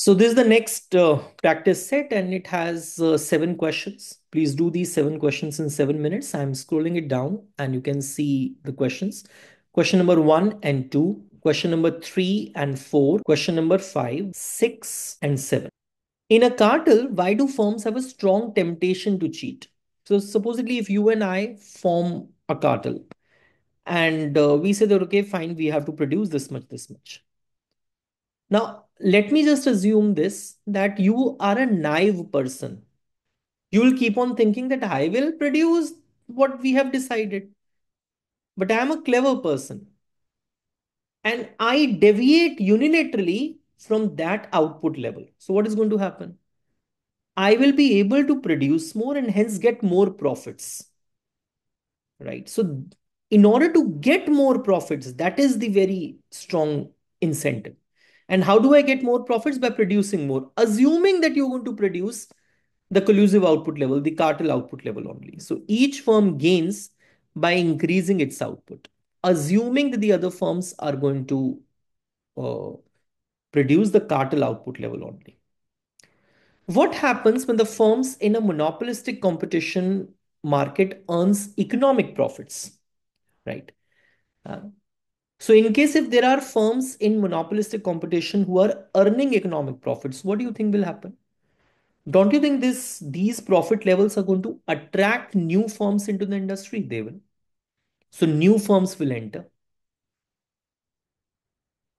So this is the next uh, practice set and it has uh, seven questions. Please do these seven questions in seven minutes. I'm scrolling it down and you can see the questions. Question number one and two, question number three and four, question number five, six and seven. In a cartel, why do firms have a strong temptation to cheat? So supposedly if you and I form a cartel and uh, we say that, okay, fine, we have to produce this much, this much. Now, let me just assume this that you are a naive person. You will keep on thinking that I will produce what we have decided. But I am a clever person. And I deviate unilaterally from that output level. So, what is going to happen? I will be able to produce more and hence get more profits. Right. So, in order to get more profits, that is the very strong incentive. And how do I get more profits? By producing more, assuming that you're going to produce the collusive output level, the cartel output level only. So each firm gains by increasing its output, assuming that the other firms are going to uh, produce the cartel output level only. What happens when the firms in a monopolistic competition market earns economic profits, right? Uh, so in case if there are firms in monopolistic competition who are earning economic profits, what do you think will happen? Don't you think this these profit levels are going to attract new firms into the industry? They will. So new firms will enter.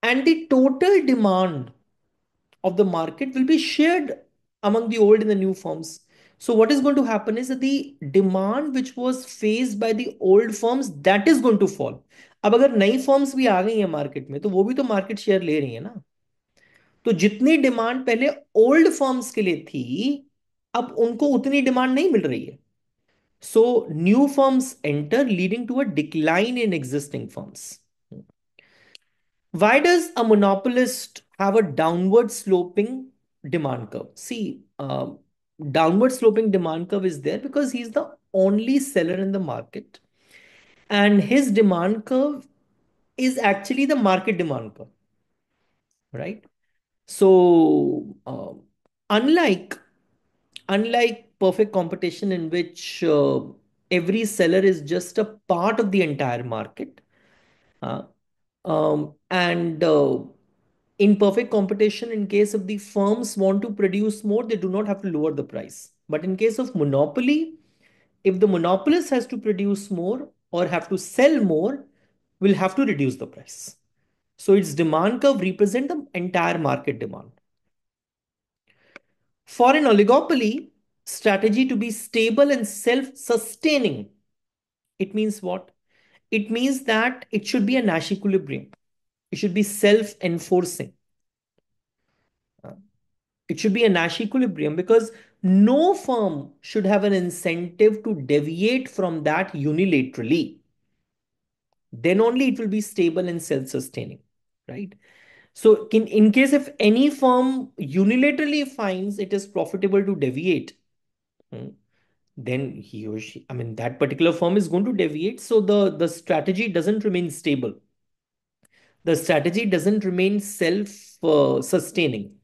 And the total demand of the market will be shared among the old and the new firms. So what is going to happen is that the demand which was faced by the old firms that is going to fall. अब अगर नई firms भी आ गई हैं market में तो वो भी तो मार्केट शेयर ले रही है ना तो जितनी डिमांड पहले ओल्ड फर्म्स के लिए थी अब उनको उतनी डिमांड नहीं मिल रही है so new firms enter leading to a decline in existing firms why does a monopolist have a downward sloping demand curve see uh, downward sloping demand curve is there because he's the only seller in the market. And his demand curve is actually the market demand curve right? So uh, unlike unlike perfect competition in which uh, every seller is just a part of the entire market uh, um, and uh, in perfect competition in case of the firms want to produce more they do not have to lower the price but in case of monopoly if the monopolist has to produce more or have to sell more, will have to reduce the price. So its demand curve represent the entire market demand. For an oligopoly strategy to be stable and self-sustaining, it means what? It means that it should be a Nash equilibrium. It should be self-enforcing. It should be a Nash equilibrium because no firm should have an incentive to deviate from that unilaterally. Then only it will be stable and self-sustaining, right? So in, in case if any firm unilaterally finds it is profitable to deviate, hmm, then he or she, I mean, that particular firm is going to deviate. So the, the strategy doesn't remain stable. The strategy doesn't remain self-sustaining.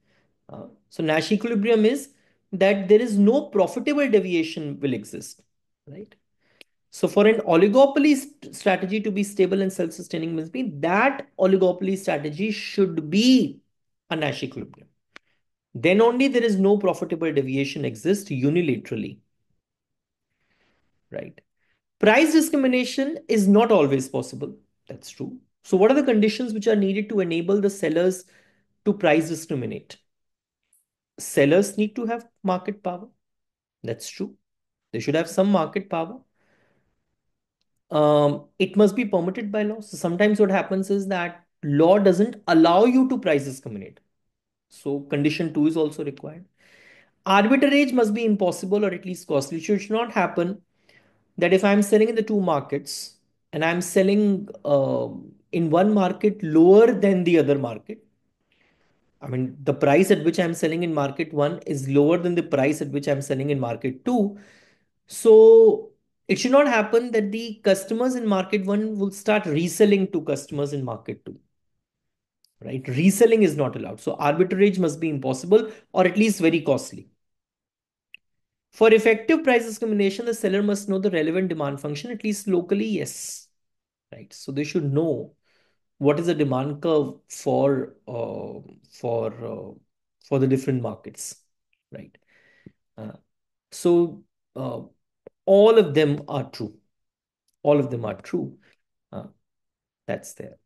Uh, so Nash equilibrium is that there is no profitable deviation will exist, right? So for an oligopoly st strategy to be stable and self-sustaining means be that oligopoly strategy should be a Nash equilibrium. Then only there is no profitable deviation exist unilaterally, right? Price discrimination is not always possible. That's true. So what are the conditions which are needed to enable the sellers to price discriminate? sellers need to have market power. That's true. They should have some market power. Um, it must be permitted by law. So sometimes what happens is that law doesn't allow you to price discriminate. So condition two is also required. Arbitrage must be impossible or at least costly. It should not happen that if I'm selling in the two markets and I'm selling uh, in one market lower than the other market, I mean, the price at which I'm selling in market one is lower than the price at which I'm selling in market two. So it should not happen that the customers in market one will start reselling to customers in market two. right? Reselling is not allowed. So arbitrage must be impossible or at least very costly. For effective price discrimination, the seller must know the relevant demand function, at least locally, yes. Right. So they should know what is the demand curve for uh, for uh, for the different markets, right? Uh, so all of them are true. All of them are true. That's there.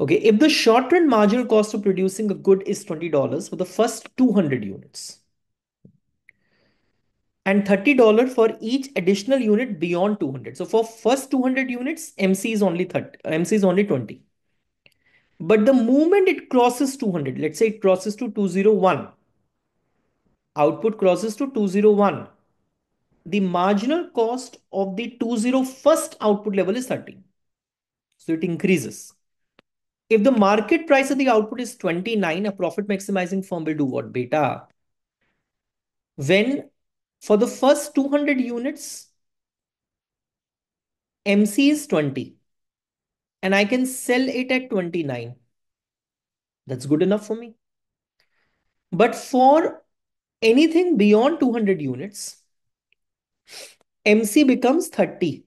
Okay, if the short run marginal cost of producing a good is $20 for the first 200 units and $30 for each additional unit beyond 200. So for first 200 units, MC is only 30, uh, MC is only 20. But the moment it crosses 200, let's say it crosses to 201, output crosses to 201, the marginal cost of the 201st output level is 30. So it increases. If the market price of the output is 29, a profit maximizing firm will do what? Beta. When for the first 200 units, MC is 20 and I can sell it at 29. That's good enough for me. But for anything beyond 200 units, MC becomes 30.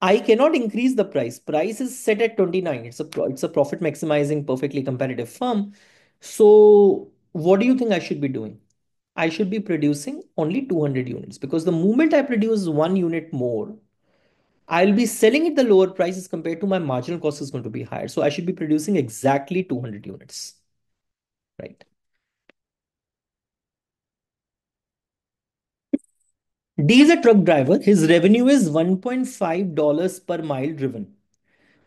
I cannot increase the price. Price is set at 29. It's a it's a profit maximizing, perfectly competitive firm. So what do you think I should be doing? I should be producing only 200 units because the moment I produce one unit more, I'll be selling at the lower prices compared to my marginal cost is going to be higher. So I should be producing exactly 200 units, right? D is a truck driver. His revenue is $1.5 per mile driven.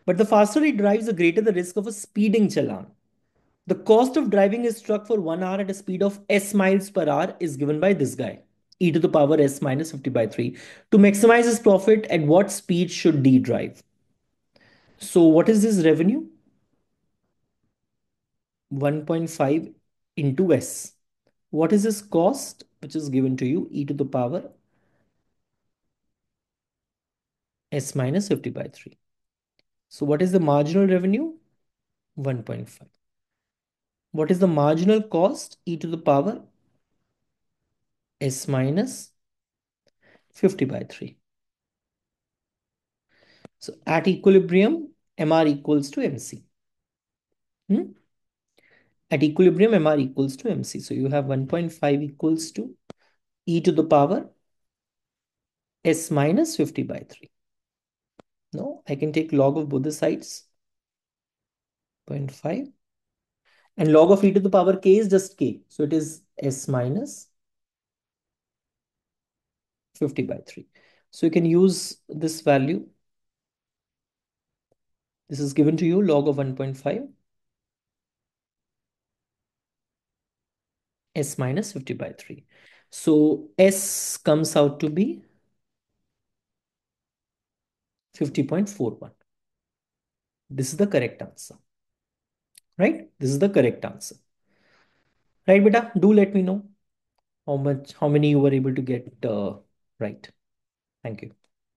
But the faster he drives, the greater the risk of a speeding challan. The cost of driving his truck for one hour at a speed of S miles per hour is given by this guy, e to the power S minus 50 by 3. To maximize his profit, at what speed should D drive? So what is his revenue? 1.5 into S. What is his cost, which is given to you, e to the power S minus 50 by 3. So what is the marginal revenue? 1.5. What is the marginal cost? e to the power s minus 50 by 3. So at equilibrium, MR equals to MC. Hmm? At equilibrium, MR equals to MC. So you have 1.5 equals to e to the power s minus 50 by 3. No, I can take log of both the sides. 0.5 and log of e to the power k is just k. So it is s minus 50 by 3. So you can use this value. This is given to you log of 1.5 s minus 50 by 3. So s comes out to be 50.41. This is the correct answer. Right? This is the correct answer. Right, beta? Do let me know how much, how many you were able to get uh, right. Thank you.